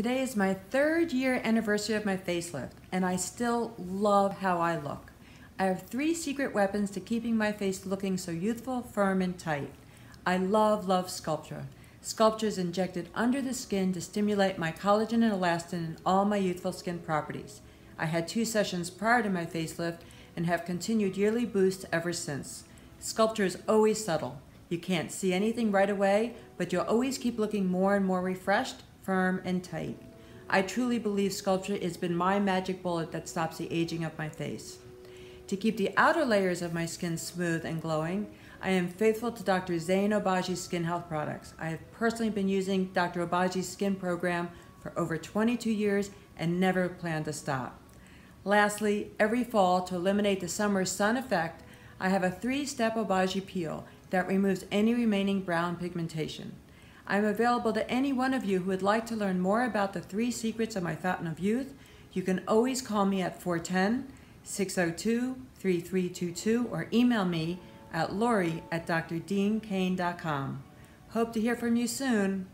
Today is my third year anniversary of my facelift, and I still love how I look. I have three secret weapons to keeping my face looking so youthful, firm, and tight. I love, love Sculptra. Sculptra is injected under the skin to stimulate my collagen and elastin and all my youthful skin properties. I had two sessions prior to my facelift and have continued yearly boosts ever since. Sculptra is always subtle. You can't see anything right away, but you'll always keep looking more and more refreshed, firm, and tight. I truly believe Sculptra has been my magic bullet that stops the aging of my face. To keep the outer layers of my skin smooth and glowing, I am faithful to Dr. Zein Obagi's skin health products. I have personally been using Dr. Obagi's skin program for over 22 years and never plan to stop. Lastly, every fall, to eliminate the summer sun effect, I have a three-step Obagi peel that removes any remaining brown pigmentation. I am available to any one of you who would like to learn more about the three secrets of my fountain of youth. You can always call me at 410 602 3322 or email me at lori at drdeankane.com. Hope to hear from you soon.